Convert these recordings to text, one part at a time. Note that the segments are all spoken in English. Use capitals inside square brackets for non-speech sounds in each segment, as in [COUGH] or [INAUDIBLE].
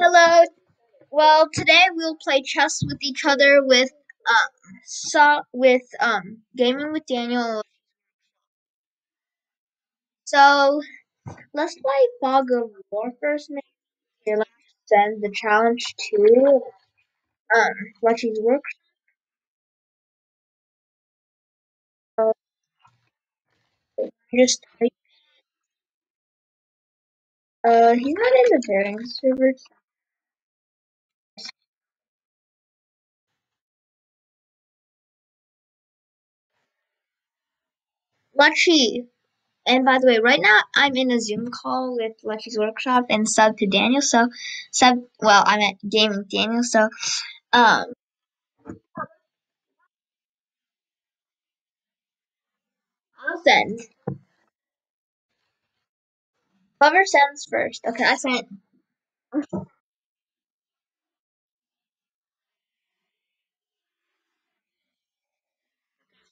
Hello. Well, today we'll play chess with each other with um so with um gaming with Daniel. So let's play Fog of War first. Maybe Here, let's send the challenge to um Lechi's work. So just type. Uh, he's not in the pairing server. Lechi. And by the way, right now I'm in a Zoom call with Lechi's workshop and sub to Daniel. So sub. Well, I'm at gaming Daniel. So um. I'll send. Whoever sends first. Okay, I sent.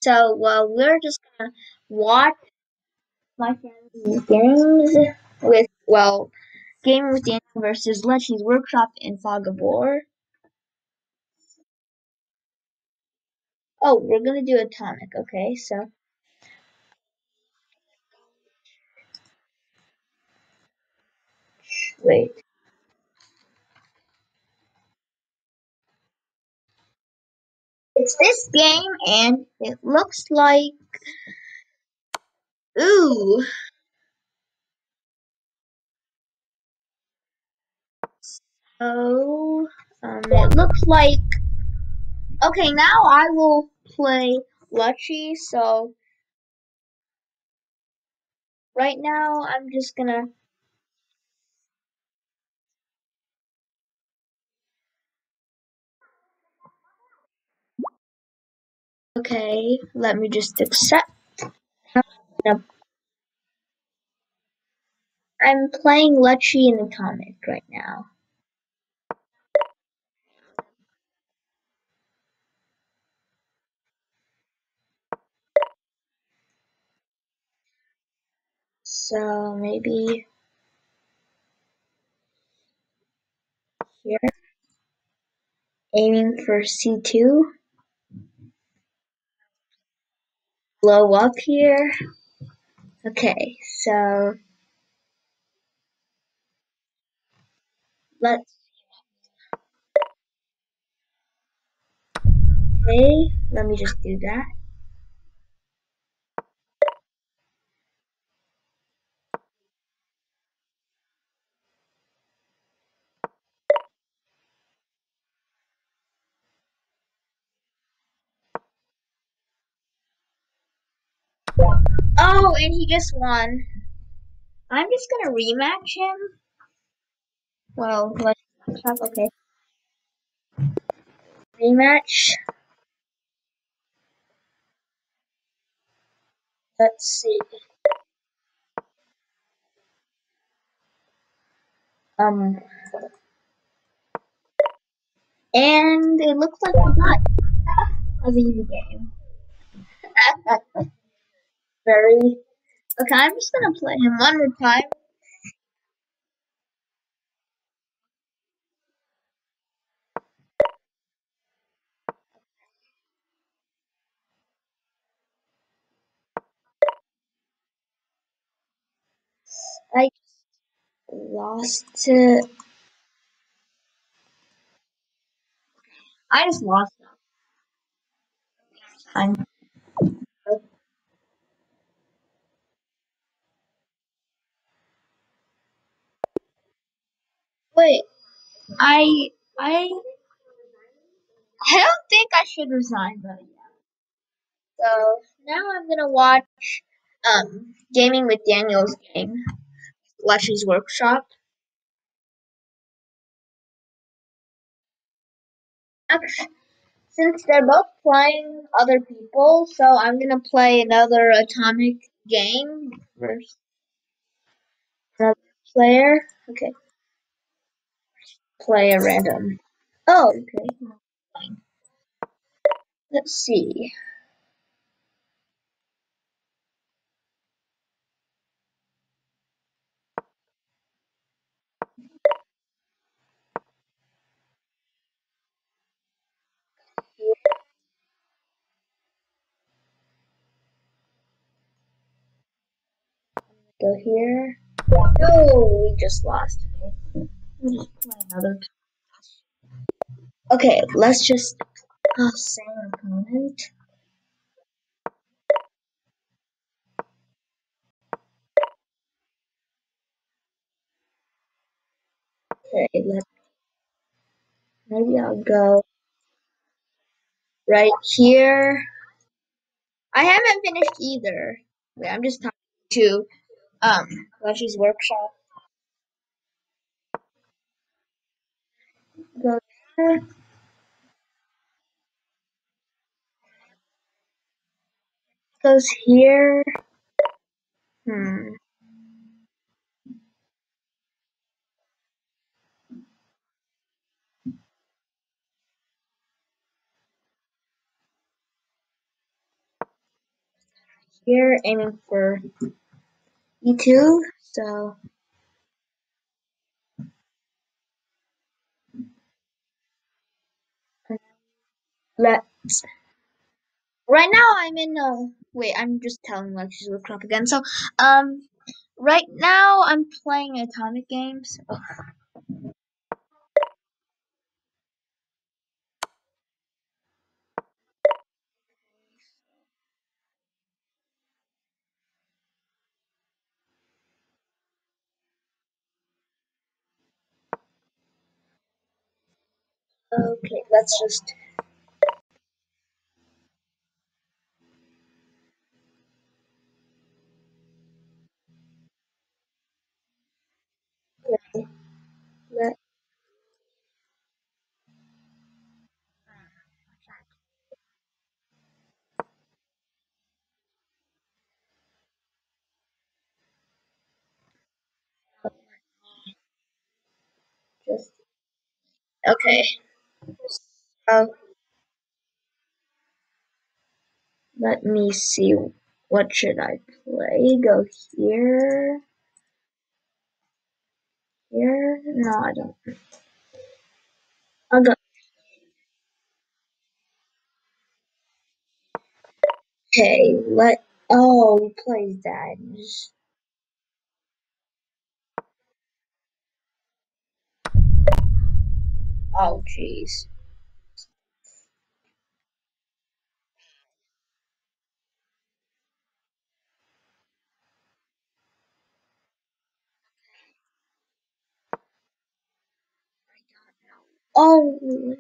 So, well, we're just gonna watch my friend's games with, well, Game with Daniel versus Lechi's Workshop in Fog of War. Oh, we're gonna do Atomic, okay, so. Wait. It's this game, and it looks like. Ooh. So, um, it looks like. Okay, now I will play Lechi, so. Right now, I'm just gonna Okay, let me just accept. I'm playing Lechi in the comic right now. So maybe here. Aiming for C2. Blow up here. Okay, so let's Okay, let me just do that. Oh, and he just won. I'm just gonna rematch him. Well, let's have okay. Rematch. Let's see. Um, and it looks like we got a easy game. [LAUGHS] Very. Okay, I'm just gonna play him one more time. I lost to. I just lost time. Wait, I I I don't think I should resign, but yeah. So now I'm gonna watch um gaming with Daniel's game, Lechi's Workshop. Since they're both playing other people, so I'm gonna play another atomic game versus another player. Okay play a random. Oh, okay. Let's see. Go here. No, we just lost. Another. Okay, let's just oh, same opponent. Okay, let maybe I'll go right here. I haven't finished either. Wait, I'm just talking to um Lechi's workshop. Go there. Goes here. Hmm. Here, aiming for E2. So let's. Right now, I'm in. Uh, wait, I'm just telling Lechi's workshop again. So, um, right now I'm playing Atomic Games. Okay, let's just. Okay. So let me see. What should I play? Go here. Here? No, I don't. I'll go. Okay, let. Oh, we play that. Oh, jeez. Oh,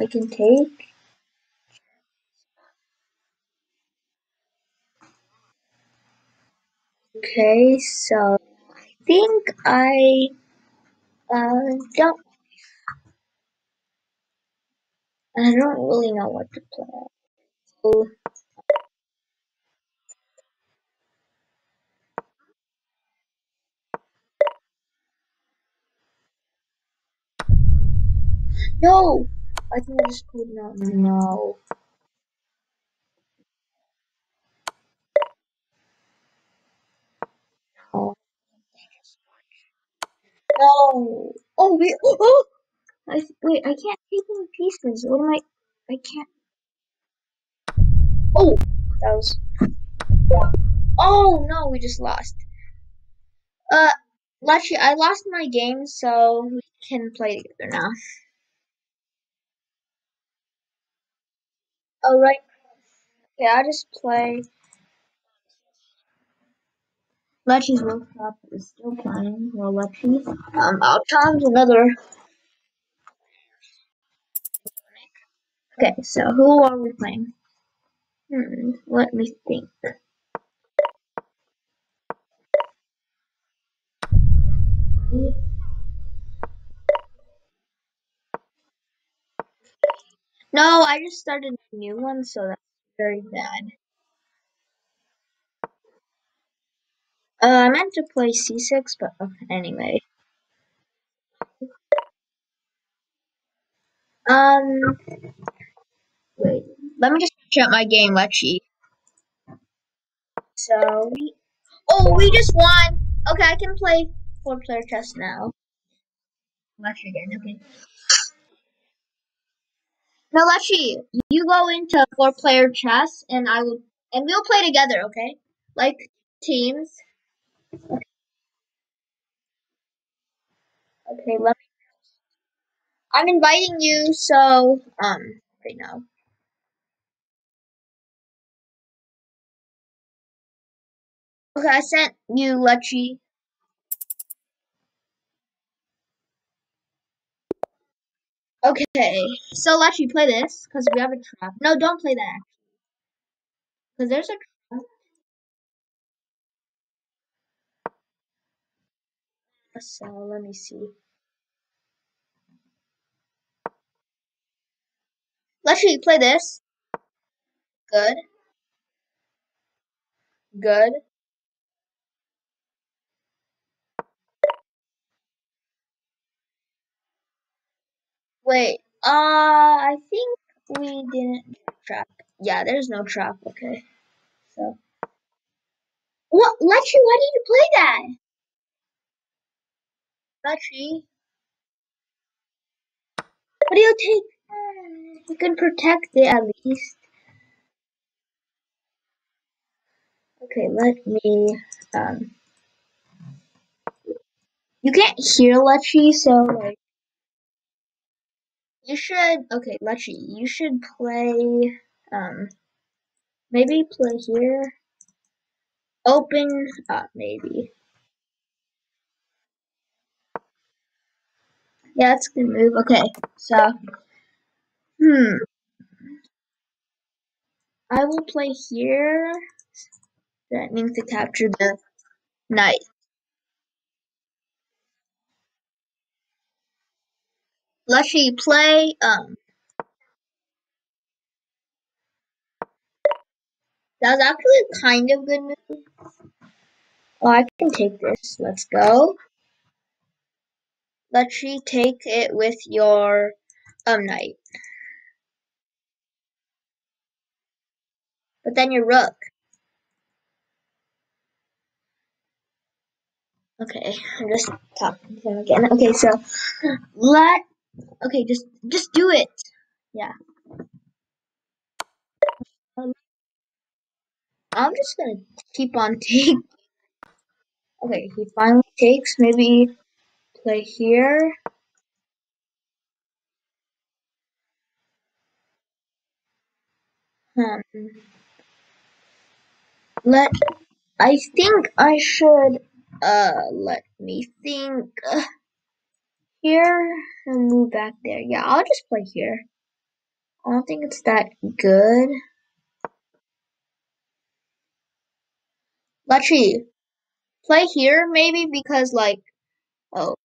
I can take. Okay, so I think I uh don't. I don't really know what to play. So, no, I think I just played no. No. Oh. No. Oh wait. [GASPS] Oh. I wait. I can't take any pieces. What am I? I can't. Oh, that was. Oh no, we just lost. Uh, actually, I lost my game, so we can play together now. All right. right. Okay, I just play. Lechi's workshop is still playing. Well, Lechi. Um, I'll challenge another. Okay, so who are we playing? Hmm, let me think. No, I just started a new one, so that's very bad. Uh, I meant to play C6, but uh, anyway. Um, wait. Let me just check my game, Lechi. So we. Oh, we just won. Okay, I can play four-player chess now. Lechi again. Okay. Now, Lechi, you go into four-player chess, and I will, and we'll play together. Okay, like teams. Okay, let me. I'm inviting you, so um, right now. Okay, I sent you Lechi. Okay, so Lechi, play this because we have a trap. No, don't play that because there's a trap. So let me see. Lechi, play this. Good. Good. Wait. Uh, I think we didn't trap. Yeah, there's no trap. Okay. So. What, Lechi? Why did you play that? Lechi. What do you take? You can protect it at least. Okay, let me. Um. You can't hear Lechi, so like. You should. Okay, Lechi. You should play. Um. Maybe play here. Open up, maybe. Yeah, that's a good move. Okay, so. Hmm. I will play here. That means to capture the knight. Lechi, play. Um. That was actually kind of good move. Oh, I can take this. Let's go. Lechi, take it with your um knight. But then your rook. Okay, I'm just talking to him again. Okay, so let okay, just just do it. Yeah. Um, I'm just gonna keep on [LAUGHS] taking. Okay, he finally takes. Maybe play here. Hmm. Let I think I should. Uh, let me think. [LAUGHS] Here and move back there. Yeah, I'll just play here. I don't think it's that good. Lechi, play here maybe because like, oh,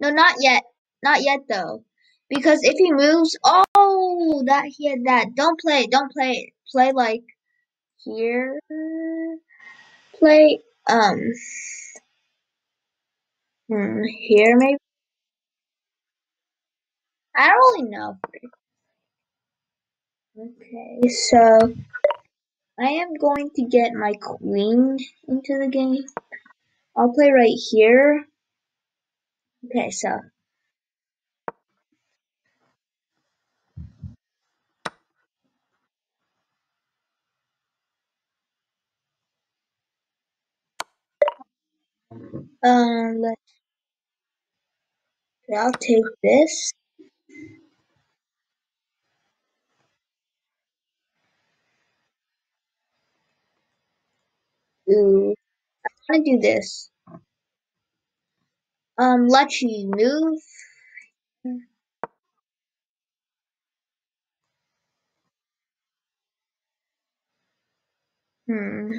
no, not yet, not yet though, because if he moves, oh, that he had that. Don't play, don't play, play like here. Play um, hmm, here maybe. I don't really know. Okay, so I am going to get my queen into the game. I'll play right here. Okay, so um, let's. I'll take this. Ooh, I want to do this. Um, Lechi, move. Hmm.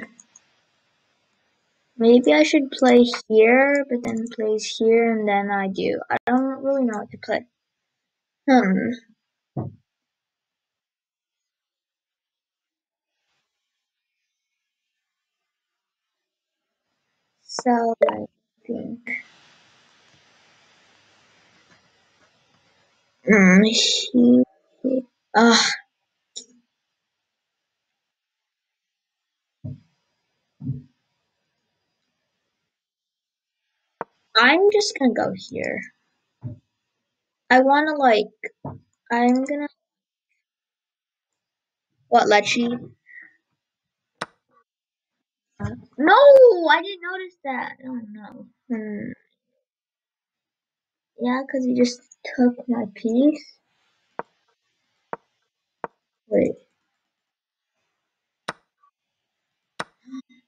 Maybe I should play here, but then plays here, and then I do. I don't really know what to play. Hmm. So I think. Hmm. He. Ugh. I'm just gonna go here. I wanna like. I'm gonna. What, Lechi? No, I didn't notice that. Oh no. Hmm. Yeah, because he just took my piece. Wait.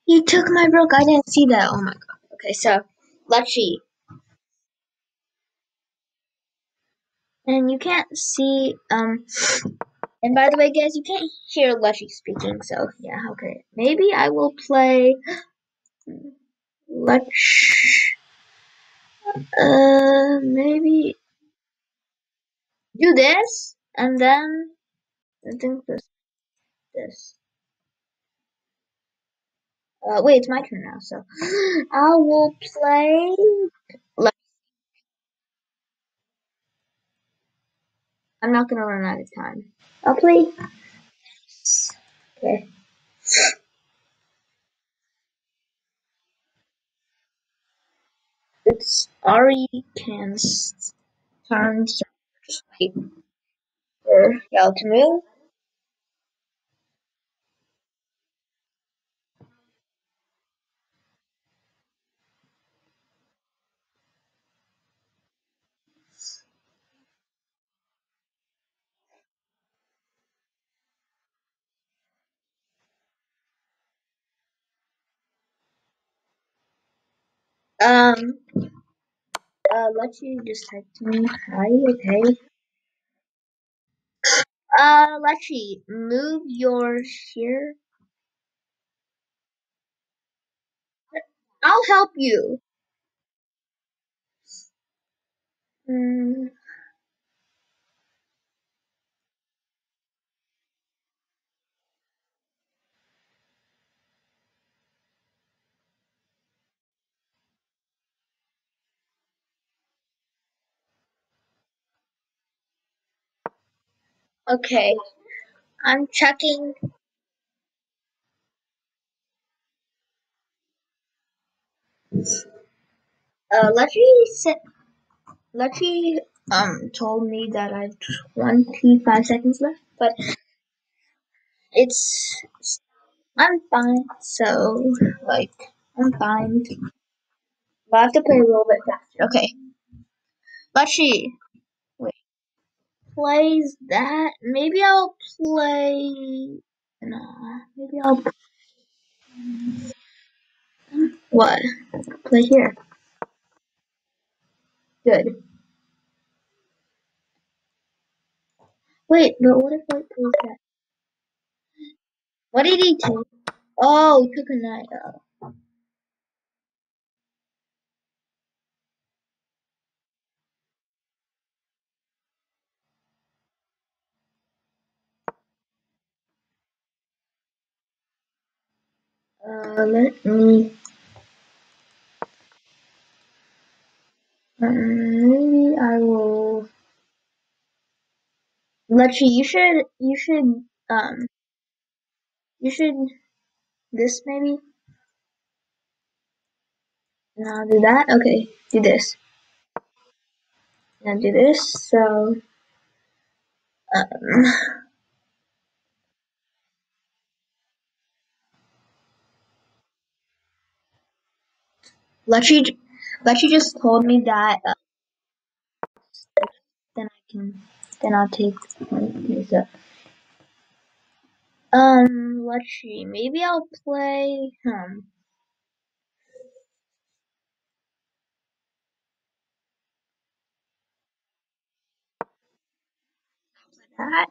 He took my rook. I didn't see that. Oh my god. Okay, so let's see. And you can't see um and by the way guys you can't hear Lechi speaking, so yeah, okay. Maybe I will play Lush uh maybe do this and then I think this this. Uh wait, it's my turn now, so [GASPS] I will play I'm not gonna run out of time. I'll play Okay. It's Ari Can's turn, so just Um, uh, let you just type to me. Hi, okay. Uh, Lechi, move your here. I'll help you. Mm. Okay, I'm checking. Uh, Lechi said, Lechi, um, told me that I have 25 seconds left, but it's, I'm fine, so, like, I'm fine. But I have to play a little bit faster. Okay. Wait, plays that. Maybe I'll play, no, maybe I'll, what? Play here. Good. Wait, but what if I plays that? What did he take? Oh, he took a knight. Oh. Uh, let me. Um, maybe I will. Lechi, you should. You should. Um. You should. This maybe. Now do that. Okay, do this. Now do this. So. Um. Lechi, Lechi just told me that. Uh, then I can. Then I'll take. Okay, so. Um, let's see. Maybe I'll play. Um. That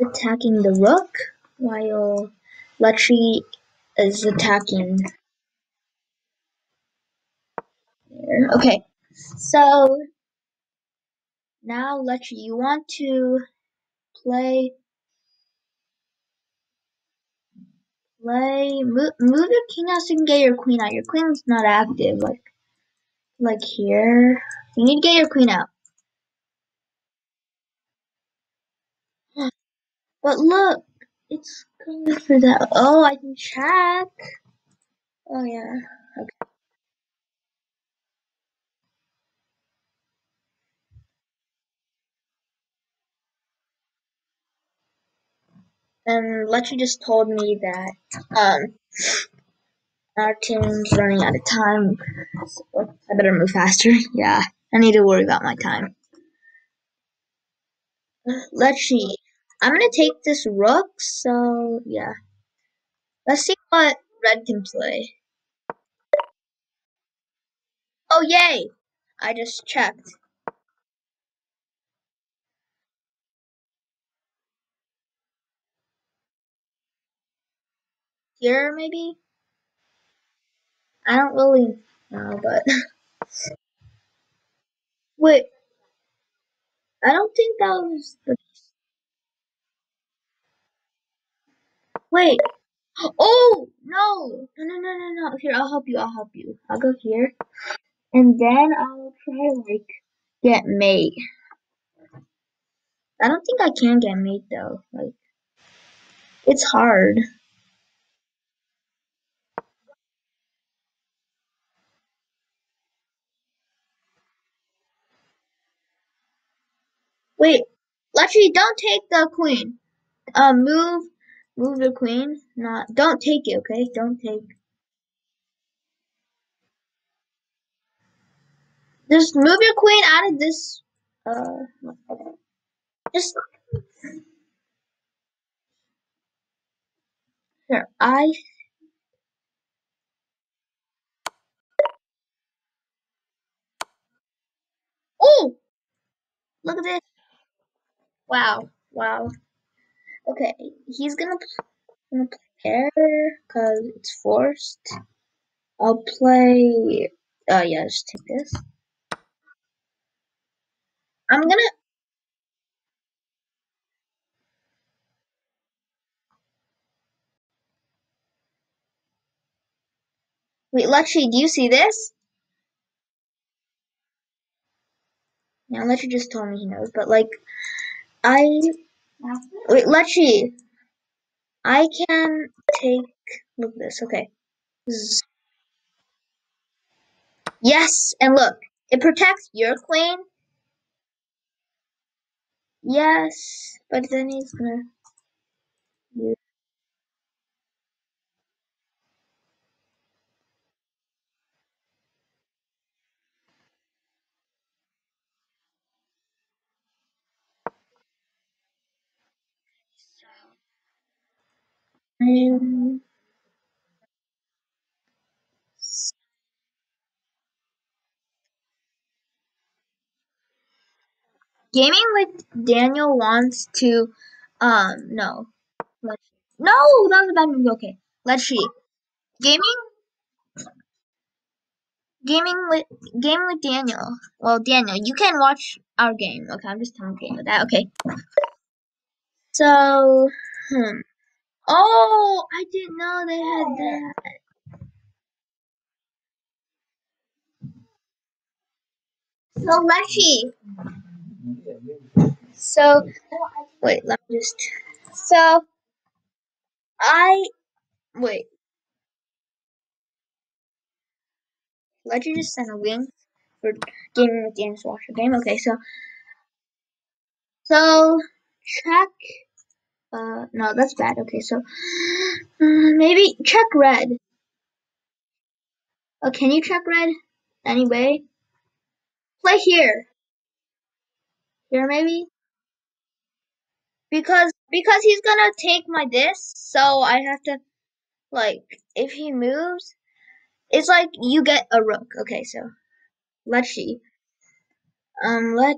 attacking the rook while Lechi is attacking there. Okay, so now Lechi, you want to play play move, move your king out so you can get your queen out. Your queen's not active like like here. You need to get your queen out. [SIGHS] But look, it's coming for that. Oh, I can check. Oh yeah. Okay. And Lechi just told me that um Our team's running out of time. So I better move faster. [LAUGHS] Yeah, I need to worry about my time. Let's. I'm gonna take this rook, so yeah. Let's see what red can play. Oh yay! I just checked. Here maybe? I don't really know, but [LAUGHS] wait. I don't think that was the wait. Oh no! No no no no no. Here, I'll help you, I'll help you. I'll go here. And then I'll try like get mate. I don't think I can get mate though. Like it's hard. Wait, Lechi, don't take the queen. Uh, move, move the queen. Not, don't take it, okay? Don't take. Just move your queen out of this. Uh, just here. I. Oh, look at this. Wow, wow. Okay, he's gonna, gonna play because it's forced. I'll play. Uh, yeah, just take this. I'm gonna. Wait, Lechi, do you see this? Now, Lechi just told me he knows, but like, I. Wait, Lechi. I can take. Look this. Okay. Yes, and look, it protects your queen. Yes, but then he's gonna Um, gaming with Daniel wants to. Um, no. No, that was a bad move. Okay, let's see. Gaming. Gaming with gaming with Daniel. Well, Daniel, you can watch our game. Okay, I'm just talking with that. Okay. So, hmm. Oh, I didn't know they had that. So Lechi. So wait, let me just. So I wait. Let's just sent a link for gaming with Daniel's Washer game. Okay, so so check. Uh, no, that's bad. Okay, so uh, maybe check red. Oh, can you check red? Anyway, play here. Here maybe because because he's gonna take my this, so I have to like if he moves, it's like you get a rook. Okay, so let's see. Um, let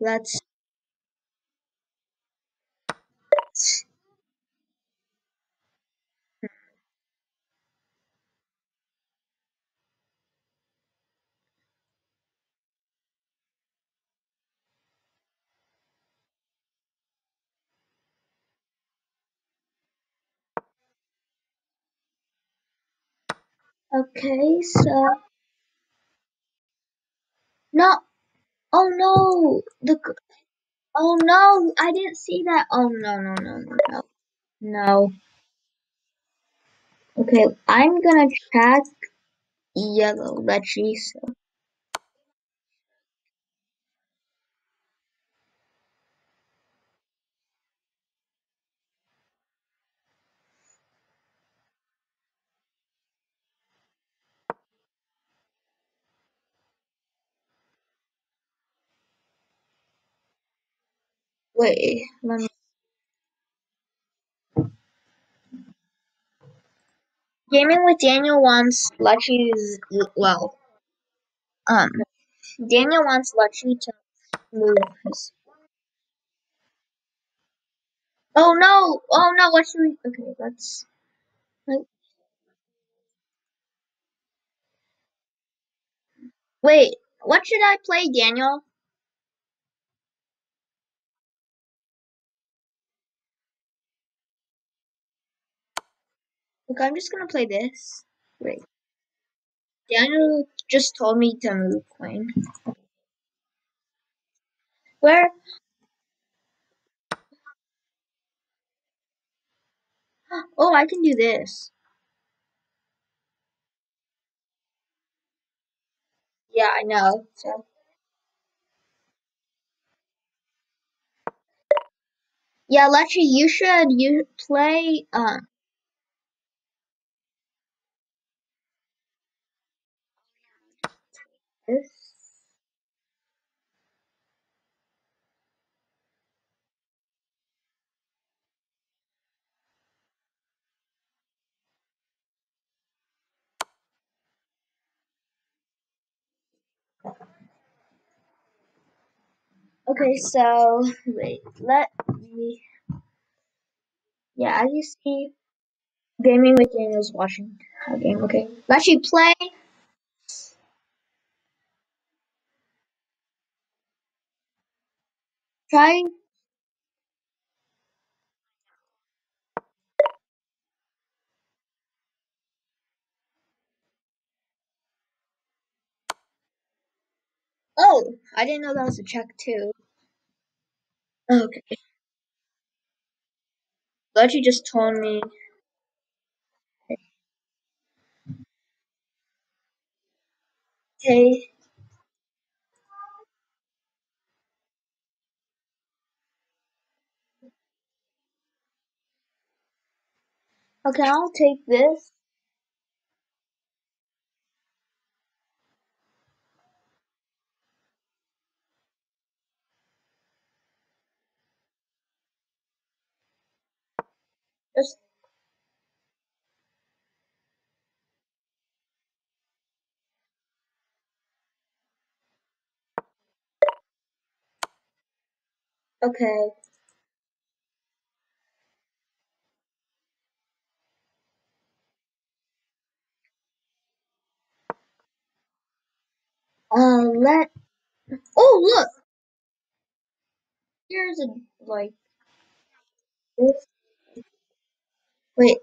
let's Okay, so no. Oh no, the oh no, I didn't see that. Oh no, no, no, no, no, no. Okay, I'm gonna check yellow. Let's. So. Wait, let me. Gaming with Daniel wants Lechi's well. Um, Daniel wants Lechi to move his. Oh no! Oh no! What should we? Okay, let's. Wait, what should I play, Daniel? Look, I'm just gonna play this. Wait. Daniel just told me to move Queen. Where? Oh, I can do this. Yeah, I know. So. Yeah, Lechi, you should you play um this. Okay, so wait, let me. Yeah, as you see, gaming with Daniel's watching a game. Okay, Lechi, play. Try. Oh, I didn't know that was a check too. Okay. Lechi just told me. Okay. Okay, I'll take this. Just okay. Uh, let. Oh, look. Here's a like this. Wait.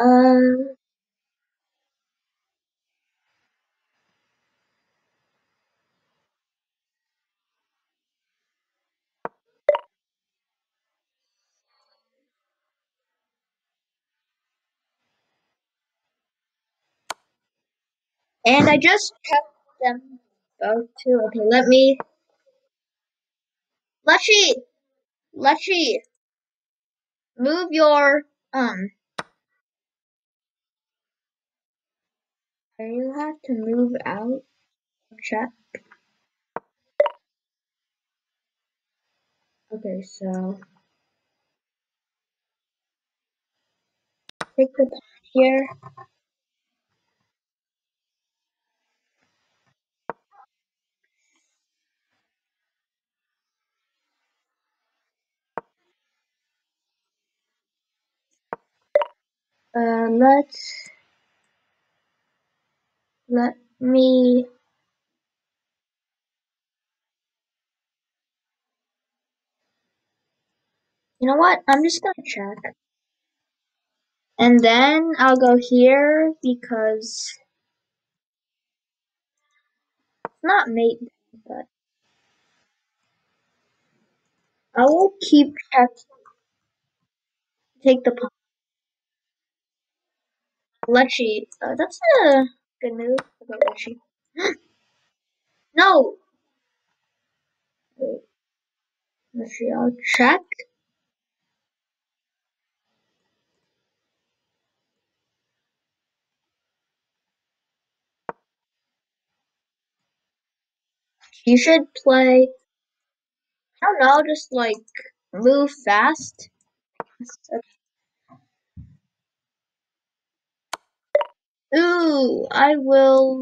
Uh. And I just kept them both too. Okay, let me. Lechi, Lechi, move your um. You have to move out. Check. Okay, so take the here. Uh, let's let me. You know what? I'm just gonna check. And then I'll go here because it's not mate, but I will keep check. Take the Lechi. Uh, that's a good move. Okay, Lechi. [GASPS] no! Wait. Lechi, I'll check. He should play, I don't know, just like move fast. That's Ooh, I will.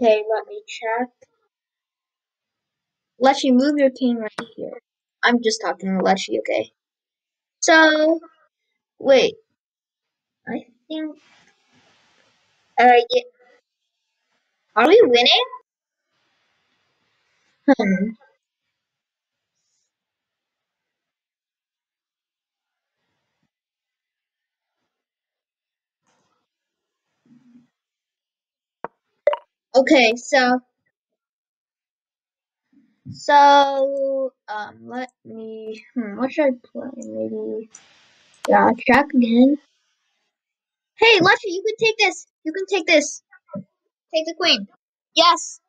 Okay, let me check. Lechi, move your king right here. I'm just talking to Lechi, okay? So, wait. I think. Uh, yeah. Are we winning? Hmm. Okay, so. So, um, let me. Hmm, what should I play? Maybe. Yeah, check again. Hey, Lechi, you can take this. You can take this. Take the queen. Yes.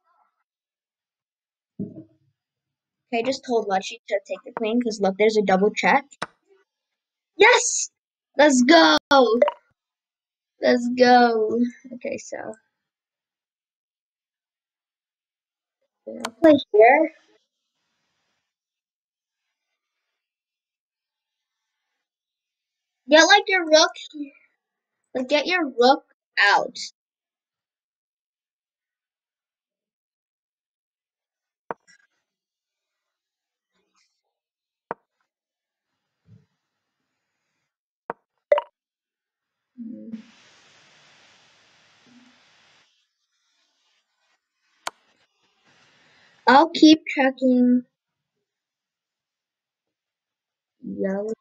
Okay, I just told Lechi to take the queen because look, there's a double check. Yes. Let's go. Let's go. Okay, so Play here. Get like your rook. Like get your rook out. I'll keep checking yellow.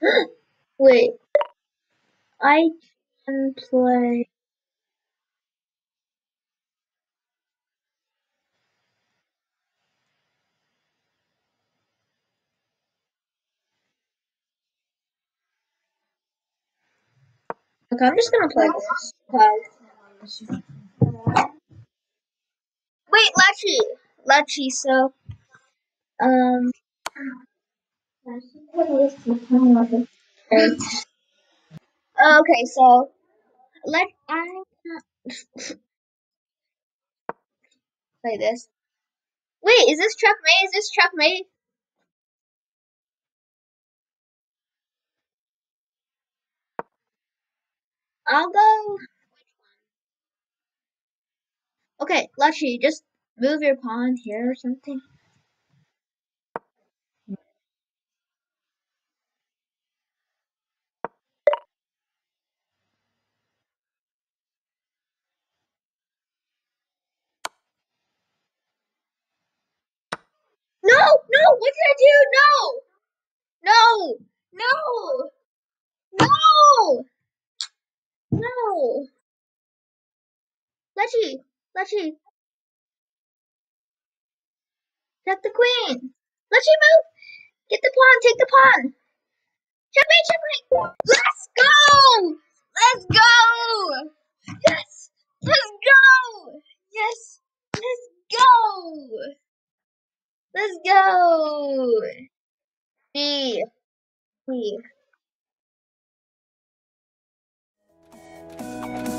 [GASPS] Wait, I can play. Okay, I'm just gonna play this. Wait, Lechi, Lechi. So, um. Okay, okay so let I [LAUGHS] play this. Wait, is this checkmate? Is this checkmate? I'll go. Okay, Lechi, just move your pawn here or something. No, no, what did I do? No, no, no, no, no. Lechi, Lechi, take the queen. Lechi, move. Get the pawn, take the pawn. Checkmate, checkmate. Let's go. Let's go. Yes, let's go. Yes, let's go. Let's go. B. B. Música